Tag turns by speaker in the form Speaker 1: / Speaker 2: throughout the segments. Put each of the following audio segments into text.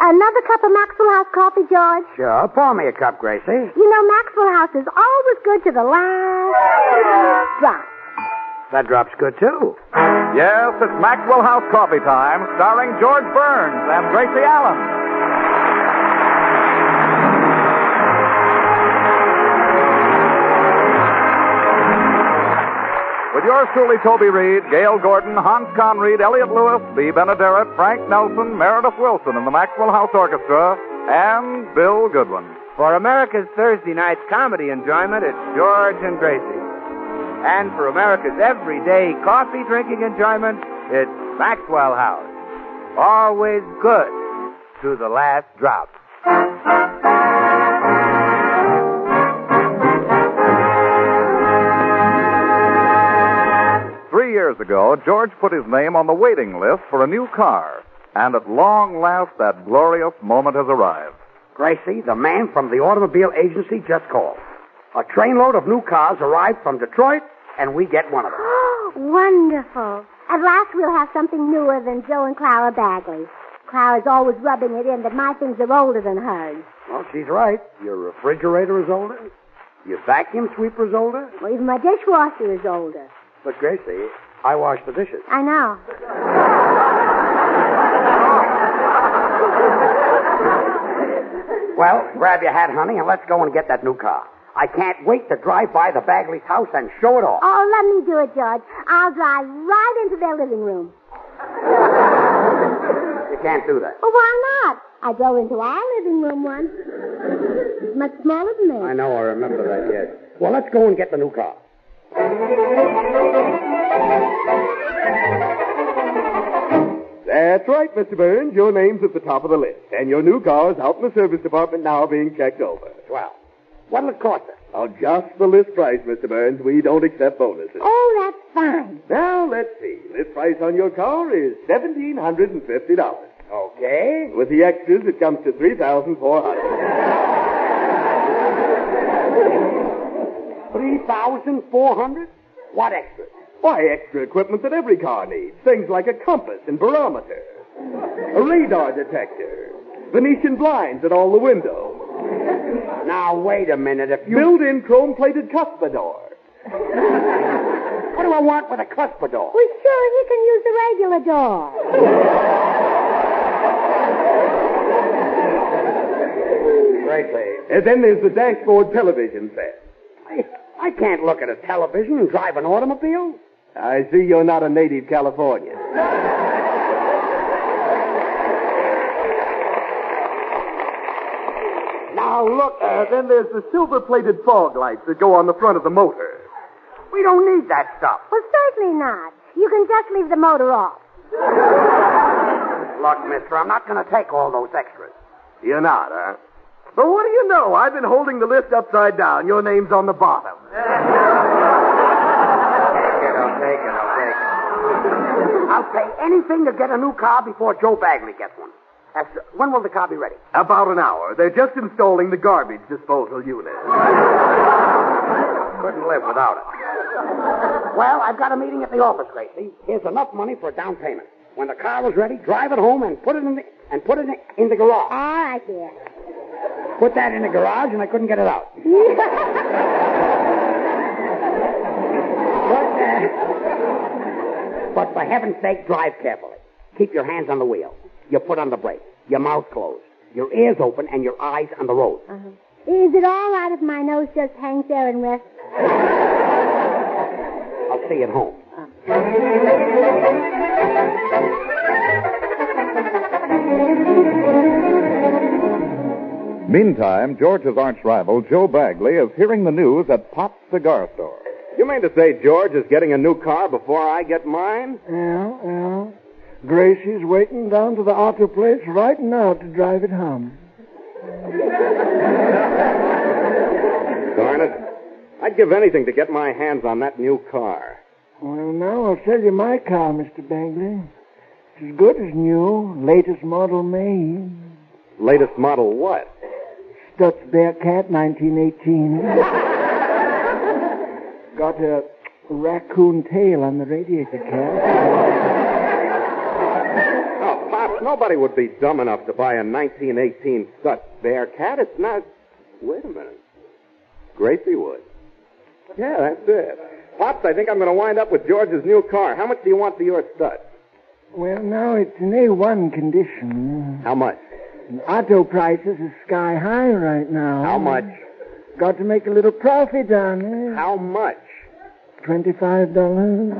Speaker 1: Another cup of Maxwell House coffee, George?
Speaker 2: Sure. Pour me a cup, Gracie.
Speaker 1: You know, Maxwell House is always good to the last drop.
Speaker 2: That drop's good, too.
Speaker 3: Yes, it's Maxwell House Coffee Time, starring George Burns and Gracie Allen. With yours truly, Toby Reed, Gale Gordon, Hans Conried, Elliott Lewis, Bea Benaderet, Frank Nelson, Meredith Willson, and the Maxwell House Orchestra, and Bill Goodwin.
Speaker 4: For America's Thursday night's comedy enjoyment, it's George and Gracie. And for America's everyday coffee drinking enjoyment, it's Maxwell House. Always good to the last drop.
Speaker 3: Three years ago, George put his name on the waiting list for a new car. And at long last, that glorious moment has arrived.
Speaker 2: Gracie, the man from the automobile agency just called. A trainload of new cars arrived from Detroit, and we get one of them.
Speaker 1: Oh, wonderful. At last we'll have something newer than Joe and Clara Bagley. Clara's always rubbing it in that my things are older than hers.
Speaker 2: Well, she's right. Your refrigerator is older. Your vacuum sweeper's older.
Speaker 1: Well, even my dishwasher is older.
Speaker 2: But, Gracie, I wash the dishes.
Speaker 1: I know.
Speaker 2: Well, grab your hat, honey, and let's go and get that new car. I can't wait to drive by the Bagley's house and show it off.
Speaker 1: Oh, let me do it, George. I'll drive right into their living room.
Speaker 2: You can't do that.
Speaker 1: Well, why not? I drove into our living room once. It's much smaller than this.
Speaker 2: I know, I remember that, yes. Well, let's go and get the new car.
Speaker 5: That's right, Mr. Burns. Your name's at the top of the list. And your new car's out in the service department now being checked over.
Speaker 2: Well, What'll it cost us?
Speaker 5: Oh, just the list price, Mr. Burns. We don't accept bonuses.
Speaker 1: Oh, that's fine.
Speaker 5: Now, let's see. List price on your car is $1,750.
Speaker 2: Okay.
Speaker 5: With the extras, it comes to 3400
Speaker 2: 3,400? What extra?
Speaker 5: Why, extra equipment that every car needs. Things like a compass and barometer, a radar detector, Venetian blinds at all the windows,
Speaker 2: Now, wait a minute. If you...
Speaker 5: built-in chrome-plated cuspidor.
Speaker 2: What do I want with a cuspidor?
Speaker 1: Well, sure, he can use the regular door.
Speaker 2: Gracie,
Speaker 5: And then there's the dashboard television set.
Speaker 2: I, I can't look at a television and drive an automobile.
Speaker 5: I see you're not a native Californian. Now, look, uh, then there's the silver-plated fog lights that go on the front of the motor.
Speaker 2: We don't need that stuff.
Speaker 1: Well, certainly not. You can just leave the motor off.
Speaker 2: Look, mister, I'm not going to take all those extras.
Speaker 5: You're not, huh? Well, what do you know? I've been holding the list upside down. Your name's on the bottom.
Speaker 2: Take it, I'll take it, I'll take it. I'll pay anything to get a new car before Joe Bagley gets one. As, when will the car be ready?
Speaker 5: About an hour. They're just installing the garbage disposal unit.
Speaker 2: Couldn't live without it. Well, I've got a meeting at the office, Gracie. Here's enough money for a down payment. When the car is ready, drive it home and put it in the and put it in, in the garage.
Speaker 1: All right, dear.
Speaker 2: Put that in the garage, and I couldn't get it out. But, uh, but for heaven's sake, drive carefully. Keep your hands on the wheel. Your foot on the brake. Your mouth closed. Your ears open and your eyes on the road.
Speaker 1: Uh-huh. Is it all right if my nose just hangs there and rests?
Speaker 2: I'll see you at home.
Speaker 3: Meantime, George's arch rival, Joe Bagley, is hearing the news at Pop's Cigar Store.
Speaker 5: You mean to say George is getting a new car before I get mine?
Speaker 6: Yeah, yeah. Gracie's waiting down to the auto place right now to drive it home.
Speaker 5: Darn it. I'd give anything to get my hands on that new car.
Speaker 6: Well, now I'll sell you my car, Mr. Bagley. It's as good as new, latest model made.
Speaker 5: Latest model what?
Speaker 6: Stutz Bearcat 1918. Got a raccoon tail on the radiator cap.
Speaker 5: Oh, Pop, Nobody would be dumb enough to buy a 1918 Stutz Bearcat. It's not. Wait a minute. Gracie would. Yeah, that's it. Pops, I think I'm going to wind up with George's new car. How much do you want for your Stutz?
Speaker 6: Well, now it's in A1 condition.
Speaker 5: How much?
Speaker 6: Auto prices are sky high right now.
Speaker 5: How much?
Speaker 6: Got to make a little profit on it.
Speaker 5: How much?
Speaker 6: Twenty-five dollars.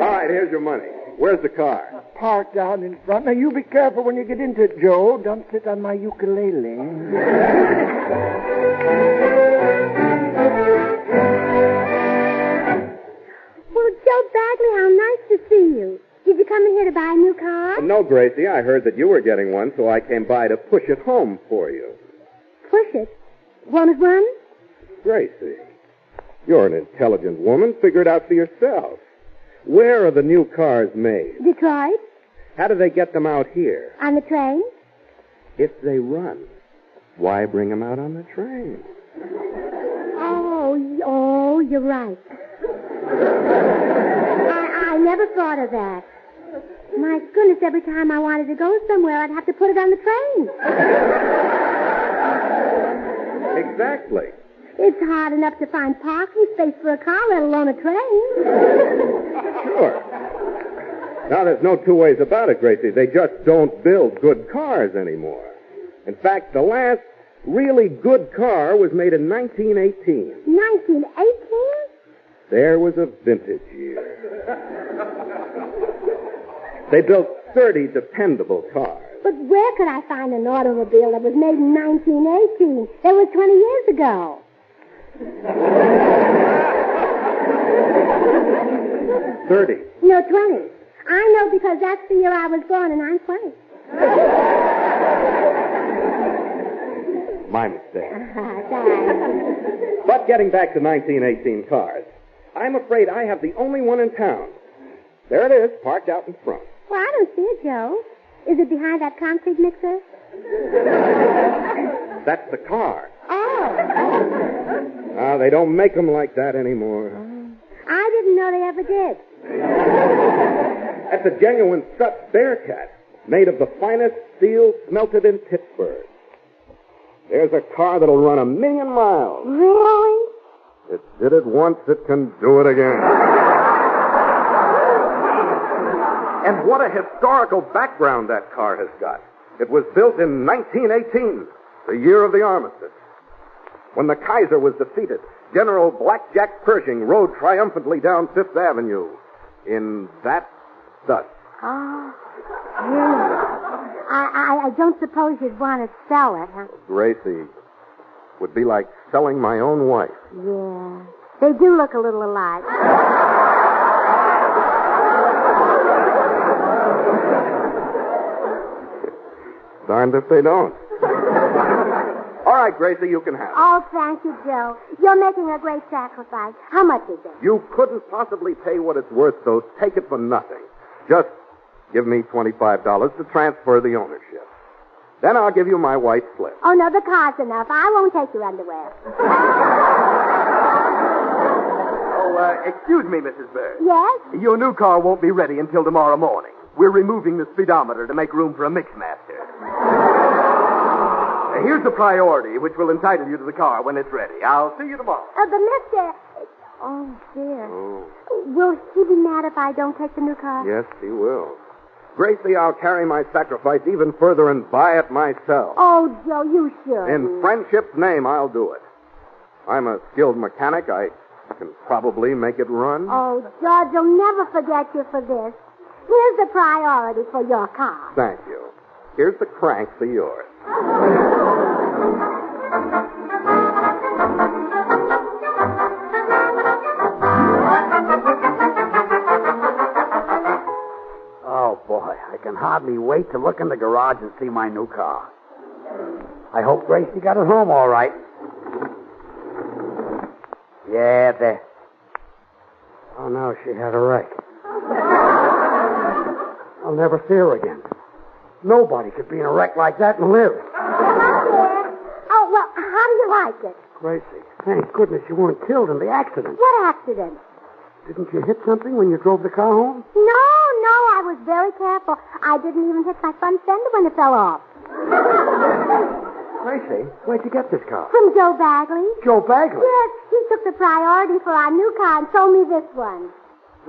Speaker 5: All right, here's your money. Where's the car?
Speaker 6: Parked out in front. Now you be careful when you get into it, Joe. Don't sit on my ukulele.
Speaker 1: Well, Joe Bagley, how nice to see you. Did you come in here to buy a new car?
Speaker 5: Oh, no, Gracie, I heard that you were getting one, so I came by to push it home for you.
Speaker 1: Push it. Want one?
Speaker 5: Gracie, you're an intelligent woman. Figure it out for yourself. Where are the new cars made?
Speaker 1: Detroit?
Speaker 5: How do they get them out here?
Speaker 1: On the train?
Speaker 5: If they run, why bring them out on the train?
Speaker 1: Oh, oh, you're right. I, I never thought of that. My goodness, every time I wanted to go somewhere, I'd have to put it on the train.
Speaker 5: Exactly.
Speaker 1: It's hard enough to find parking space for a car, let alone a train.
Speaker 5: Sure. Now, there's no two ways about it, Gracie. They just don't build good cars anymore. In fact, the last really good car was made in 1918.
Speaker 1: 1918?
Speaker 5: There was a vintage year. They built 30 dependable cars.
Speaker 1: But where could I find an automobile that was made in 1918? That was 20 years ago.
Speaker 5: Thirty.
Speaker 1: No, 20. I know because that's the year I was born, and I'm 20.
Speaker 5: My mistake. But getting back to 1918 cars, I'm afraid I have the only one in town. There it is, parked out in front.
Speaker 1: Well, I don't see it, Joe. Is it behind that concrete mixer?
Speaker 5: That's the car.
Speaker 1: Oh.
Speaker 5: Ah, they don't make them like that anymore.
Speaker 1: I didn't know they ever did.
Speaker 5: That's a genuine Stutz Bearcat, made of the finest steel smelted in Pittsburgh. There's a car that'll run a million miles.
Speaker 1: Really?
Speaker 5: It did it once, it can do it again. And what a historical background that car has got. It was built in 1918, the year of the armistice. When the Kaiser was defeated, General Blackjack Pershing rode triumphantly down Fifth Avenue in that Stutz.
Speaker 1: Oh, really? I, I, I don't suppose you'd want to sell it, huh?
Speaker 5: Gracie would be like selling my own wife.
Speaker 1: Yeah. They do look a little alike.
Speaker 5: Darned if they don't. All right, Gracie, you can have it.
Speaker 1: Oh, thank you, Joe. You're making a great sacrifice. How much is it?
Speaker 5: You couldn't possibly pay what it's worth, so take it for nothing. Just give me $25 to transfer the ownership. Then I'll give you my white slip.
Speaker 1: Oh, no, the car's enough. I won't take your underwear.
Speaker 7: Oh, uh, excuse me, Mrs. Bird.
Speaker 1: Yes?
Speaker 7: Your new car won't be ready until tomorrow morning. We're removing the speedometer to make room for a mixmaster. Uh, Here's the priority, which will entitle you to the car when it's ready. I'll see you tomorrow.
Speaker 1: Uh, but Mr. Oh, dear. Will he be mad if I don't take the new car?
Speaker 5: Yes, he will. Gracie, I'll carry my sacrifice even further and buy it myself.
Speaker 1: Oh, Joe, you should.
Speaker 5: In friendship's name, I'll do it. I'm a skilled mechanic. I can probably make it run.
Speaker 1: Oh, George, I'll never forget you for this. Here's the priority for your car.
Speaker 5: Thank you. Here's the crank for yours.
Speaker 2: Oh, boy, I can hardly wait to look in the garage and see my new car. I hope Gracie got it home all right. Yeah, there. Oh, no, she had a wreck. I'll never see her again. Nobody could be in a wreck like that and live.
Speaker 1: Oh, well, how do you like it?
Speaker 2: Gracie, thank goodness you weren't killed in the accident.
Speaker 1: What accident?
Speaker 2: Didn't you hit something when you drove the car home?
Speaker 1: No, no, I was very careful. I didn't even hit my front fender when it fell off.
Speaker 2: Gracie, where'd you get this car?
Speaker 1: From Joe Bagley.
Speaker 2: Joe Bagley.
Speaker 1: Yes, he took the priority for our new car and sold me this one.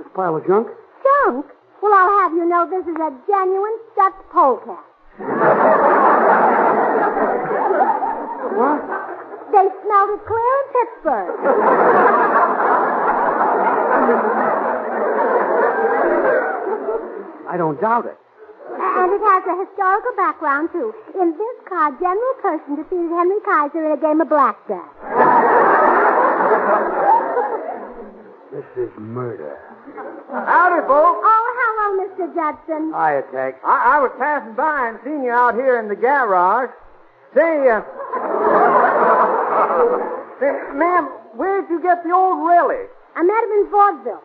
Speaker 2: This pile of junk?
Speaker 1: Junk? Well, I'll have you know this is a genuine Dutch polecat.
Speaker 2: What?
Speaker 1: They smelled it clear in Pittsburgh.
Speaker 2: I don't doubt it.
Speaker 1: And it has a historical background, too. In this car, General Pershing defeated Henry Kaiser in a game of blackjack.
Speaker 2: This is murder.
Speaker 4: Howdy, folks.
Speaker 1: Oh, Mr. Judson.
Speaker 2: Hiya, Tex.
Speaker 4: I, I was passing by and seen you out here in the garage. Say, uh, say, ma'am, where'd you get the old relic?
Speaker 1: I met him in vaudeville.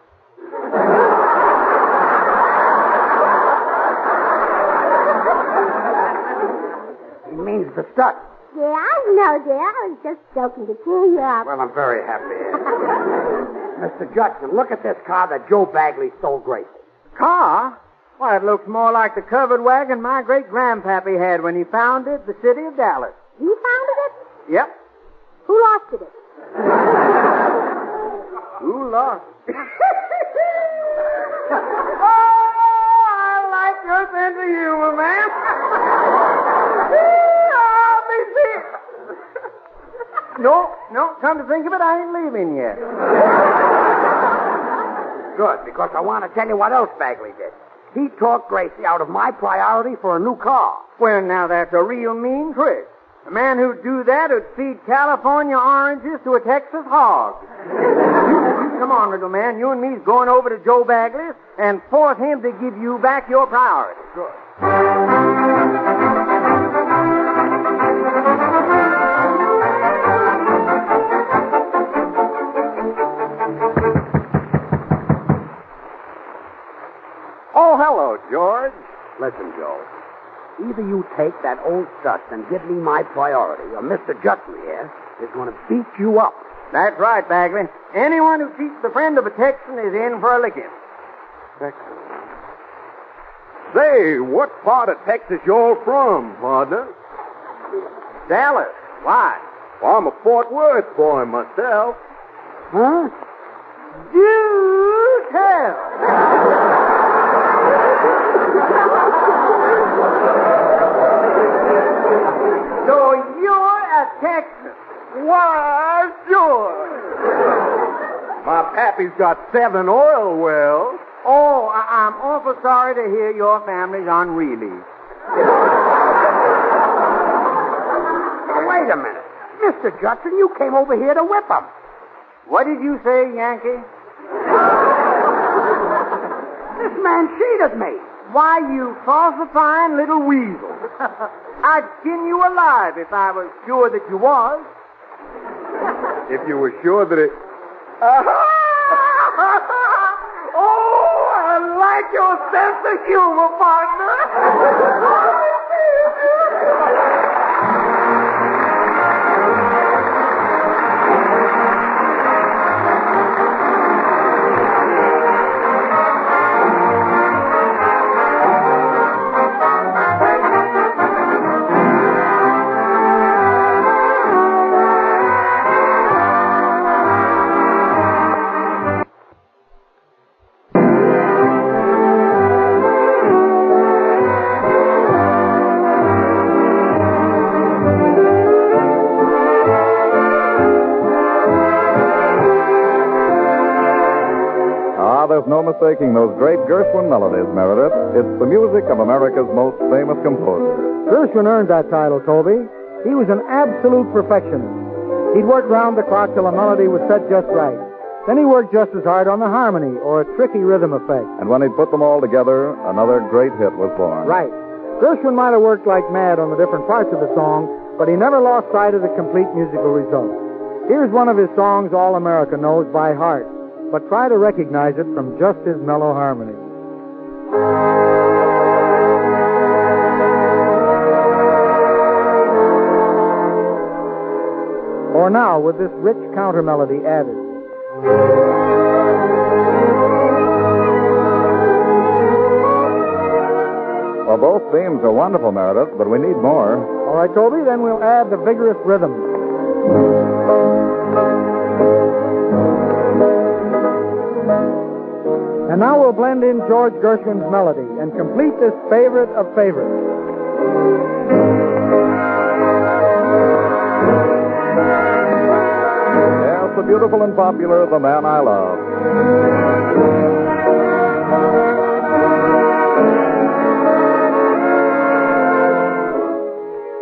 Speaker 2: He means the stuff.
Speaker 1: Yeah, I know, dear. I was just joking to cheer you up.
Speaker 2: Well, I'm very happy. Mr. Judson, look at this car that Joe Bagley stole Gracie.
Speaker 4: Car? Why, it looks more like the covered wagon my great grandpappy had when he founded the city of Dallas.
Speaker 1: He founded it?
Speaker 4: Yep.
Speaker 1: Who lost it?
Speaker 4: Who lost? oh, I like your sense of humor, ma'am. oh, me see. no, no, come to think of it, I ain't leaving yet.
Speaker 2: Good, because I want to tell you what else Bagley did. He talked Gracie out of my priority for a new car.
Speaker 4: Well, now that's a real mean trick. A man who'd do that would feed California oranges to a Texas hog. Come on, little man. You and me's going over to Joe Bagley's and force him to give you back your priority.
Speaker 3: Oh, hello, George.
Speaker 2: Listen, Joe. Either you take that old dust and give me my priority, or Mr. Judson here is going to beat you up.
Speaker 4: That's right, Bagley. Anyone who cheats the friend of a Texan is in for a licking.
Speaker 5: Say, what part of Texas y'all from, partner?
Speaker 4: Dallas. Why?
Speaker 5: Well, I'm a Fort Worth boy myself.
Speaker 2: Huh?
Speaker 4: You tell. Texan.
Speaker 5: Why, sure. My pappy's got seven oil wells.
Speaker 4: Oh, I- I'm awful sorry to hear your family's on relief.
Speaker 2: Wait a minute. Mr. Judson, you came over here to whip him.
Speaker 4: What did you say, Yankee?
Speaker 2: This man cheated me.
Speaker 4: Why, you falsifying little weasel. I'd skin you alive if I was sure that you was.
Speaker 5: If you were sure that it.
Speaker 4: oh, I like your sense of humor, partner.
Speaker 3: Mistaking those great Gershwin melodies, Meredith. It's the music of America's most famous composer.
Speaker 8: Gershwin earned that title, Toby. He was an absolute perfectionist. He'd work round the clock till a melody was set just right. Then he worked just as hard on the harmony or a tricky rhythm effect.
Speaker 3: And when he'd put them all together, another great hit was born.
Speaker 8: Right. Gershwin might have worked like mad on the different parts of the song, but he never lost sight of the complete musical result. Here's one of his songs all America knows by heart, but try to recognize it from just his mellow harmony. Or now, with this rich counter melody added.
Speaker 3: Well, both themes are wonderful, Meredith, but we need more.
Speaker 8: All right, Toby, then we'll add the vigorous rhythm. And now we'll blend in George Gershwin's melody and complete this favorite of favorites.
Speaker 3: The beautiful and popular The Man I Love.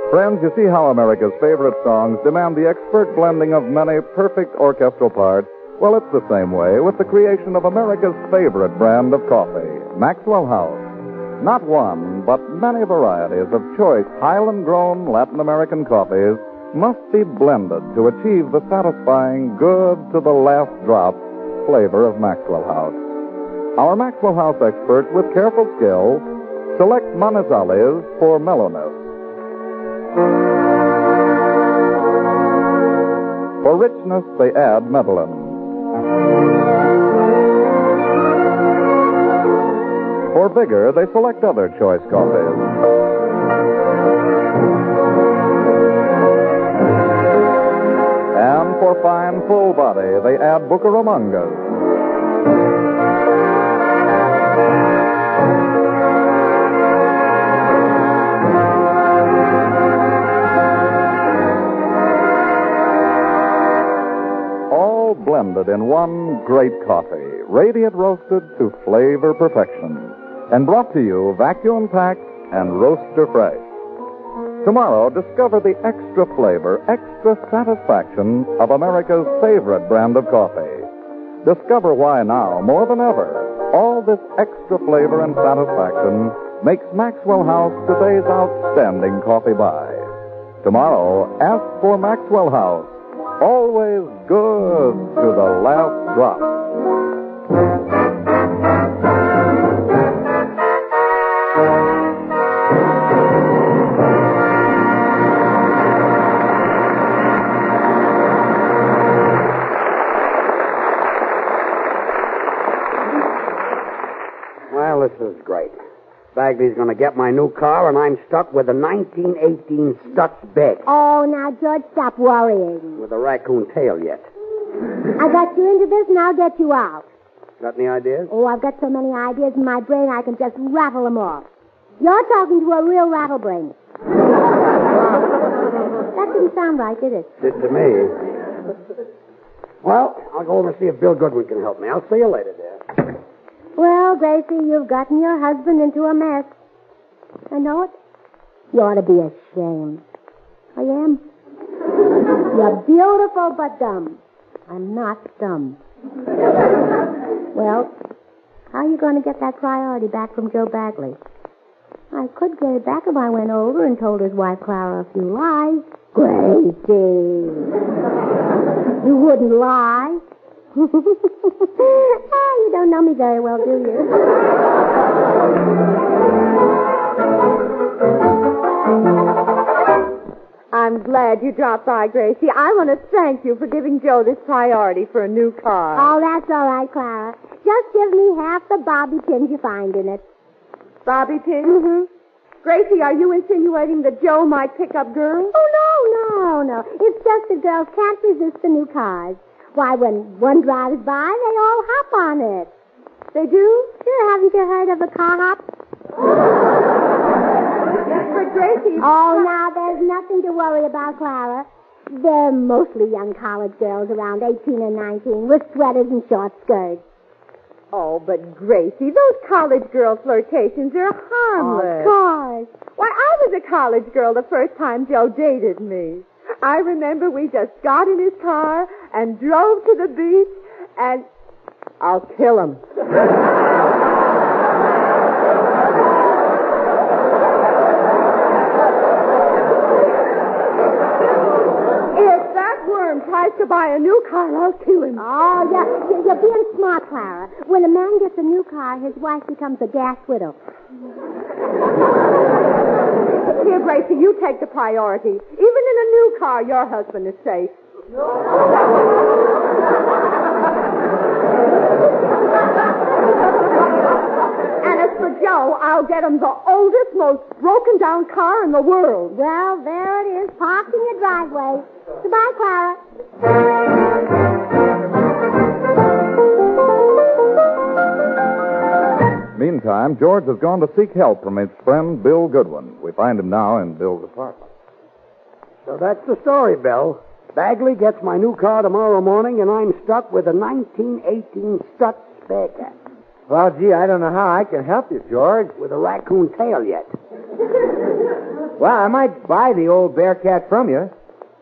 Speaker 3: Friends, you see how America's favorite songs demand the expert blending of many perfect orchestral parts? Well, it's the same way with the creation of America's favorite brand of coffee, Maxwell House. Not one, but many varieties of choice Highland grown Latin American coffees must be blended to achieve the satisfying, good to the last drop flavor of Maxwell House. Our Maxwell House experts, with careful skill, select Manizales for mellowness. For richness, they add Medellin. For vigor, they select other choice coffees. And for fine, full body, they add Bucaramangas. All blended in one great coffee, radiant roasted to flavor perfection, and brought to you vacuum packed and roaster fresh. Tomorrow, discover the extra flavor, extra satisfaction of America's favorite brand of coffee. Discover why now, more than ever, all this extra flavor and satisfaction makes Maxwell House today's outstanding coffee buy. Tomorrow, ask for Maxwell House. Always good to the last drop.
Speaker 2: Great. Bagley's going to get my new car, and I'm stuck with a 1918 Stutz bed
Speaker 1: Oh, now, George, stop worrying.
Speaker 2: with a raccoon tail yet.
Speaker 1: I got you into this, and I'll get you out.
Speaker 2: Got any ideas?
Speaker 1: Oh, I've got so many ideas in my brain, I can just rattle them off. You're talking to a real rattlebrain. that didn't sound right, did it?
Speaker 2: Did to me. Well, I'll go over and see if Bill Goodwin can help me. I'll see you later, dear.
Speaker 1: Well, Gracie, you've gotten your husband into a mess. I know it. You ought to be ashamed. I am. You're beautiful but dumb. I'm not dumb. well, how are you going to get that priority back from Joe Bagley? I could get it back if I went over and told his wife Clara a few lies. Gracie! you wouldn't lie. Oh, you don't know me very well, do you?
Speaker 9: I'm glad you dropped by, Gracie. I want to thank you for giving Joe this priority for a new car.
Speaker 1: Oh, that's all right, Clara. Just give me half the bobby pins you find in it.
Speaker 9: Bobby pins?
Speaker 1: Mm-hmm.
Speaker 9: Gracie, are you insinuating that Joe might pick up girls?
Speaker 1: Oh, no, no, no. It's just that girls can't resist the new cars. Why, when one drives by, they all hop on it.
Speaker 9: They do?
Speaker 1: Sure, haven't you heard of a car hop?
Speaker 9: But Gracie...
Speaker 1: Oh, now, there's nothing to worry about, Clara. They're mostly young college girls around 18 and 19 with sweaters and short skirts.
Speaker 9: Oh, but Gracie, those college girl flirtations are harmless.
Speaker 1: Of course.
Speaker 9: Why, I was a college girl the first time Joe dated me. I remember we just got in his car and drove to the beach and I'll kill him. if that worm tries to buy a new car, I'll kill him.
Speaker 1: Oh, yeah, you- you're being smart, Clara. When a man gets a new car, his wife becomes a gas widow.
Speaker 9: Here, Gracie, you take the priority. Even new car, your husband is safe. And as for Joe, I'll get him the oldest, most broken down car in the world.
Speaker 1: Well, there it is, parked in your driveway. Goodbye, Clara.
Speaker 3: Meantime, George has gone to seek help from his friend Bill Goodwin. We find him now in Bill's apartment.
Speaker 2: So that's the story, Bill. Bagley gets my new car tomorrow morning, and I'm stuck with a 1918 Stutz Bearcat
Speaker 4: Well, gee, I don't know how I can help you, George.
Speaker 2: with a raccoon tail yet.
Speaker 4: Well, I might buy the old Bearcat from you.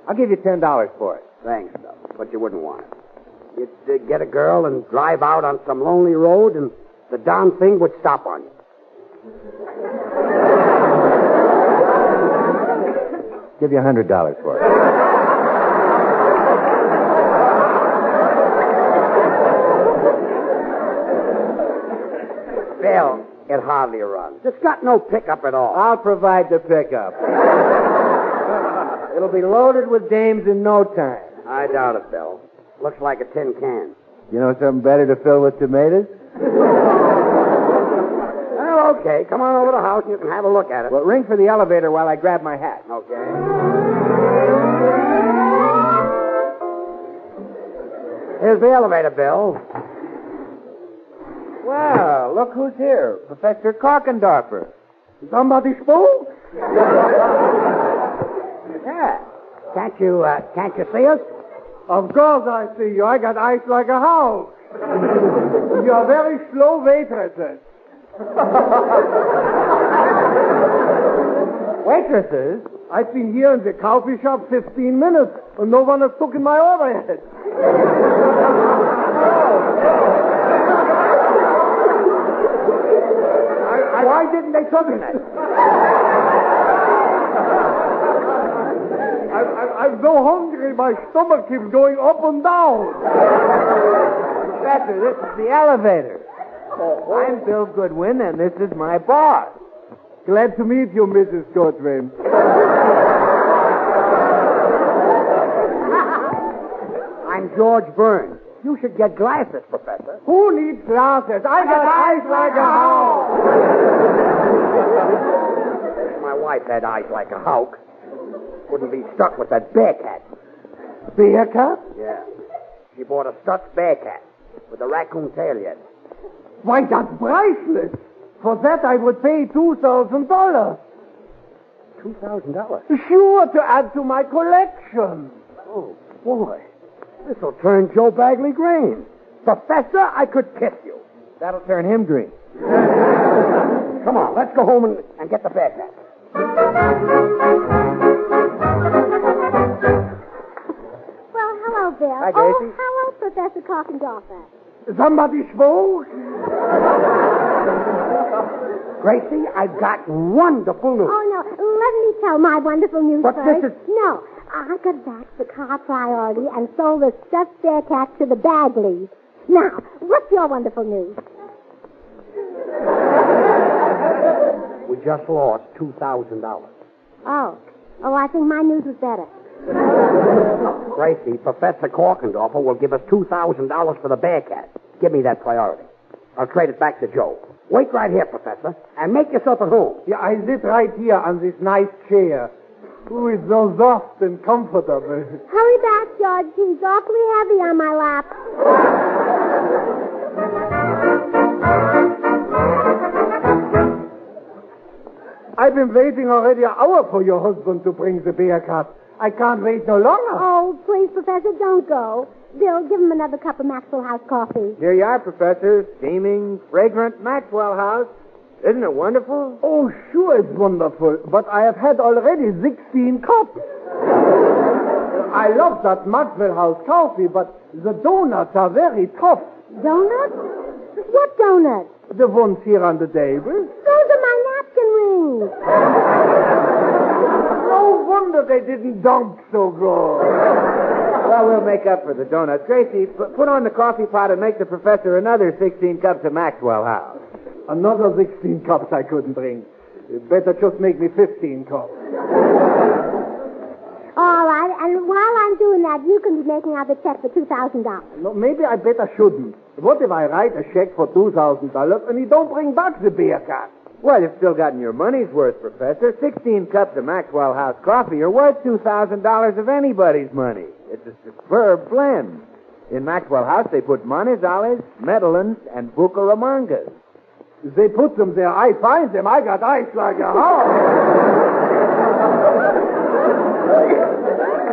Speaker 4: I'll give you ten dollars for it.
Speaker 2: Thanks, Bill, but you wouldn't want it. You'd uh, get a girl and drive out on some lonely road, and the darn thing would stop on you.
Speaker 4: Give you a hundred dollars for it.
Speaker 2: Bill, it hardly runs. It's got no pickup at all.
Speaker 4: I'll provide the pickup. It'll be loaded with dames in no time.
Speaker 2: I doubt it, Bill. Looks like a tin can.
Speaker 4: You know something better to fill with tomatoes?
Speaker 2: Well, okay. Come on over to the house and you can have a look at it.
Speaker 4: Well, ring for the elevator while I grab my hat.
Speaker 2: Okay. Here's the elevator, Bill.
Speaker 4: Well, look who's here. Professor Korkendorfer.
Speaker 2: Somebody spoke?
Speaker 4: Yeah.
Speaker 2: Can't you, uh, can't you see us?
Speaker 6: Of course I see you. I got eyes like a house. you are very slow waitresses.
Speaker 4: Waitresses?
Speaker 6: I've been here in the coffee shop 15 minutes, and no one has taken my order yet. I, I, Why didn't they tell me that? I, I, I'm so hungry, my stomach keeps going up and down.
Speaker 4: Professor, this is the elevator. Oh. I'm Bill Goodwin, and this is my boss.
Speaker 6: Glad to meet you, Mrs. Goodwin.
Speaker 2: I'm George Burns. You should get glasses, Professor.
Speaker 6: Who needs glasses? I got eyes like a
Speaker 2: hawk. My wife had eyes like a hawk. Wouldn't be stuck with that bear cat.
Speaker 6: Beer cat?
Speaker 2: Yeah. She bought a Stutz bear cat with a raccoon tail yet.
Speaker 6: Why, that's priceless. For that, I would pay $2,000.
Speaker 2: Two thousand dollars.
Speaker 6: Sure, to add to my collection.
Speaker 2: Oh, boy. This'll turn Joe Bagley green. Professor, I could kiss you.
Speaker 4: That'll turn him green.
Speaker 2: Come on, let's go home and, and get the bear cat.
Speaker 1: Well, hello, Bill.
Speaker 4: Hi,
Speaker 1: Oh, hello, Professor Korkendorfer.
Speaker 6: Somebody spoke?
Speaker 2: Gracie, I've got wonderful news.
Speaker 1: Oh, no, let me tell my wonderful news
Speaker 2: But
Speaker 1: first.
Speaker 2: this is-
Speaker 1: No, I got back the car priority and sold the stuffed bear cat to the Bagleys. Now, what's your wonderful news?
Speaker 2: We just lost two thousand dollars.
Speaker 1: Oh, oh, I think my news was better.
Speaker 2: Gracie, Professor Korkendorfer will give us two thousand dollars for the bear cat. Give me that priority. I'll trade it back to Joe. Wait right here, Professor, and make yourself at home.
Speaker 6: Yeah, I sit right here on this nice chair. Ooh, it's so soft and comfortable.
Speaker 1: Hurry back, George. He's awfully heavy on my lap.
Speaker 6: I've been waiting already an hour for your husband to bring the beer cat. I can't wait no longer.
Speaker 1: Oh, please, Professor, don't go. Bill, give him another cup of Maxwell House coffee.
Speaker 4: Here you are, Professor. Steaming, fragrant Maxwell House. Isn't it wonderful?
Speaker 6: Oh, sure, it's wonderful. But I have had already 16 cups. I love that Maxwell House coffee, but the donuts are very tough.
Speaker 1: Donuts? What donuts?
Speaker 6: The ones here on the table.
Speaker 1: Those are my napkin rings.
Speaker 6: No wonder they didn't dump so good.
Speaker 4: Well, we'll make up for the donuts. Gracie, p- put on the coffee pot and make the professor another 16 cups of Maxwell House.
Speaker 6: Another 16 cups I couldn't bring. Better just make me 15 cups.
Speaker 1: All All right, and while I'm doing that, you can be making out the check for $2,000.
Speaker 6: No, maybe I better shouldn't. What if I write a check for $2,000 and he don't bring back the beer can?
Speaker 4: Well, you've still gotten your money's worth, Professor. Sixteen cups of Maxwell House coffee are worth $2,000 of anybody's money. It's a superb blend. In Maxwell House, they put Manizales, Medellins, and Bucaramangas.
Speaker 6: They put them there. I find them. I got eyes like a house.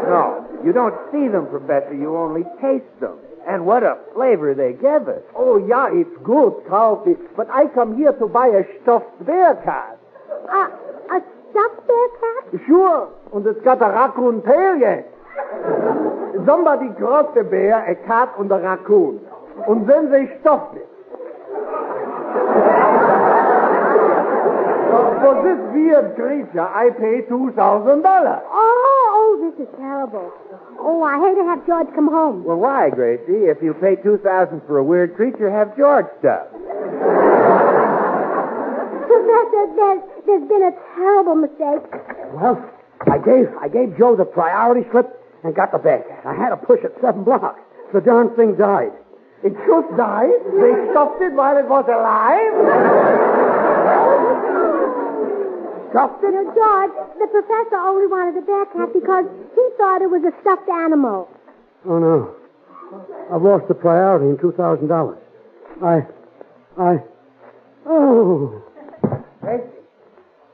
Speaker 4: No, you don't see them, Professor. You only taste them. And what a flavor they give us.
Speaker 6: Oh, yeah, it's good coffee. But I come here to buy a stuffed bear cat.
Speaker 1: Uh, a stuffed bear cat?
Speaker 6: Sure. And it's got a raccoon tail yet. Somebody crossed a bear, a cat, and a raccoon. And then they stuffed it. For this weird creature, I pay $2,000.
Speaker 1: Oh, oh, this is terrible. Oh, I hate to have George come home.
Speaker 4: Well, why, Gracie? If you pay 2000 for a weird creature, have George stuff.
Speaker 1: Professor, there's, there's been a terrible mistake.
Speaker 2: Well, I gave I gave Joe the priority slip and got the bag. I had to push it seven blocks. The darn thing died.
Speaker 6: It just died? They stuffed it while it was alive?
Speaker 2: Stuffed
Speaker 1: You
Speaker 2: it?
Speaker 1: know, George, the professor only wanted a bear cat because he thought it was a stuffed animal.
Speaker 2: Oh no. I've lost the priority in two thousand dollars. I I Oh
Speaker 4: Gracie.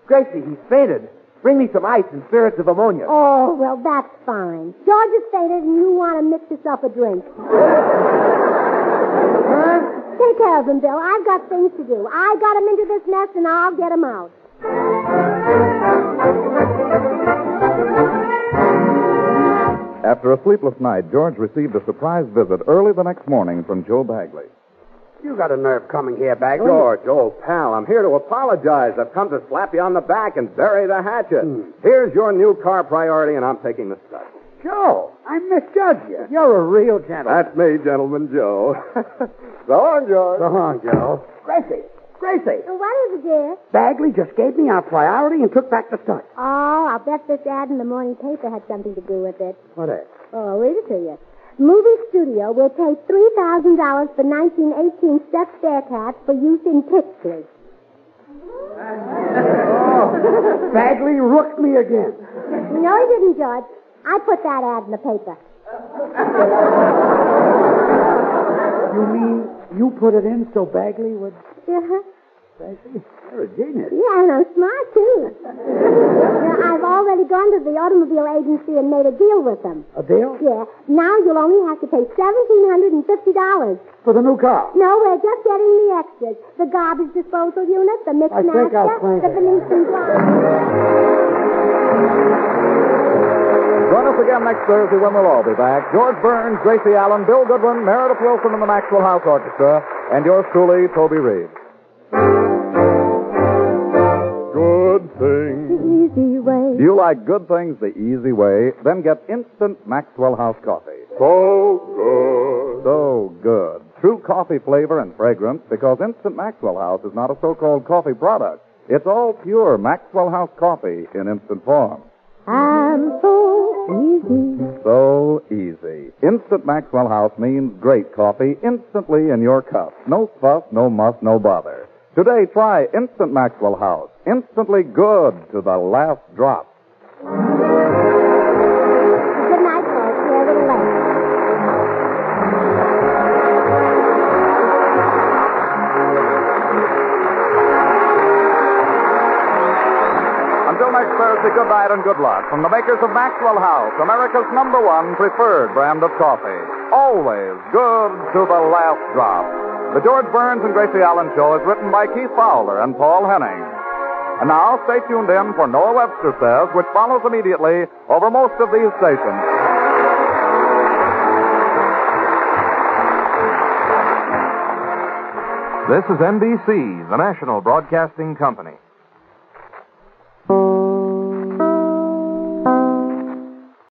Speaker 4: Gracie, he's fainted. Bring me some ice and spirits of ammonia.
Speaker 1: Oh, well, that's fine. George is fainted and you want to mix yourself a drink. Take care of him, Bill. I've got things to do. I got him into this mess and I'll get him out.
Speaker 3: After a sleepless night, George received a surprise visit early the next morning from Joe Bagley.
Speaker 2: You got a nerve coming here, Bagley.
Speaker 5: George, old pal, I'm here to apologize. I've come to slap you on the back and bury the hatchet. Hmm. Here's your new car priority, and I'm taking the stud.
Speaker 2: Joe, I misjudged you. You're a real gentleman.
Speaker 5: That's me, Gentleman Joe. so long, George.
Speaker 2: So long, Joe. Gracie, Gracie,
Speaker 1: What is it, dear?
Speaker 2: Bagley just gave me our priority and took back the stud.
Speaker 1: Oh, I'll bet this ad in the morning paper had something to do with it.
Speaker 2: What is?
Speaker 1: Oh, I'll read it to you. Movie studio will pay $3,000 for 1918 stuffed bear cats for use in pictures.
Speaker 2: Bagley rooked me again.
Speaker 1: No, he didn't, George. I put that ad in the paper.
Speaker 2: You mean you put it in so Bagley would?
Speaker 1: Uh-huh.
Speaker 2: Bagley, you're a genius.
Speaker 1: Yeah, and I'm smart, too. now, I've already gone to the automobile agency and made a deal with them.
Speaker 2: A deal
Speaker 1: Yeah. Now you'll only have to pay $1,750.
Speaker 2: for the new car.
Speaker 1: No, we're just getting the extras. The garbage disposal unit, the mix
Speaker 2: I think I'll claim
Speaker 1: the. Venetian blind.
Speaker 3: Join us again next Thursday when we'll all be back. George Burns, Gracie Allen, Bill Goodwin, Meredith Willson, and the Maxwell House Orchestra, and yours truly, Toby Reed. Good things.
Speaker 1: The Easy way.
Speaker 3: Do you like good things the easy way? Then get instant Maxwell House coffee.
Speaker 5: So good.
Speaker 3: So good. True coffee flavor and fragrance because Instant Maxwell House is not a so-called coffee product. It's all pure Maxwell House coffee in instant form.
Speaker 1: I'm so easy.
Speaker 3: So easy. Instant Maxwell House means great coffee instantly in your cup. No fuss, no muss, no bother. Today, try Instant Maxwell House. Instantly good to the last drop.
Speaker 1: Good night, folks. A little.
Speaker 3: Until next Thursday, good night and good luck from the makers of Maxwell House, America's number one preferred brand of coffee. Always good to the last drop. The George Burns and Gracie Allen Show is written by Keith Fowler and Paul Henning. And now stay tuned in for Noah Webster Says, which follows immediately over most of these stations.
Speaker 10: This is NBC, the national broadcasting company.